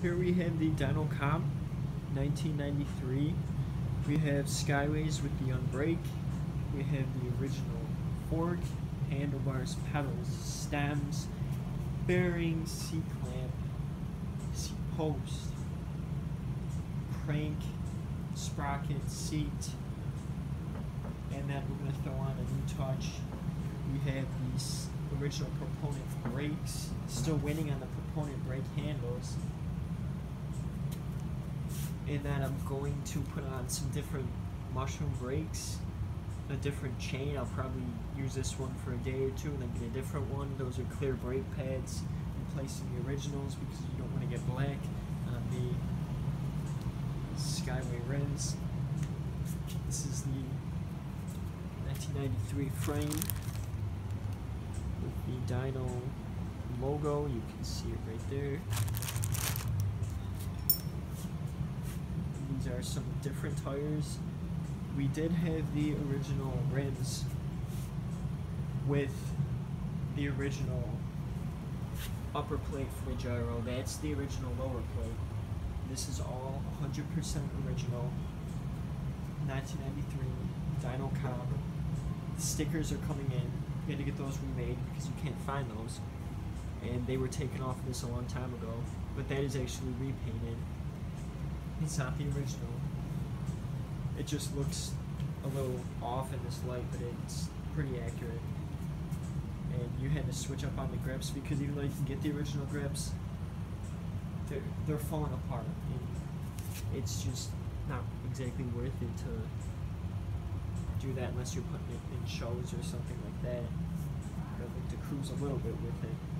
Here we have the Dyno Compe 1993. We have Skyways with the U-brake. We have the original fork, handlebars, pedals, stems, bearings, C clamp, C post, crank, sprocket, seat, and then we're going to throw on a new touch. We have these original proponent brakes, still waiting on the proponent brake handles. And then I'm going to put on some different mushroom brakes, a different chain. I'll probably use this one for a day or two and then get a different one. Those are clear brake pads, replacing the originals because you don't want to get black on the Skyway rims. This is the 1993 frame with the Dyno logo. You can see it right there. These are some different tires. We did have the original rims with the original upper plate for gyro. That's the original lower plate. This is all 100% original. 1993 Dyno Compe. The stickers are coming in. We had to get those remade because you can't find those. And they were taken off of this a long time ago. But that is actually repainted. It's not the original. It just looks a little off in this light, but it's pretty accurate. And you had to switch up on the grips because even though you can get the original grips, they're, they're falling apart. And it's just not exactly worth it to do that unless you're putting it in shows or something like that. Or like to cruise a little bit with it.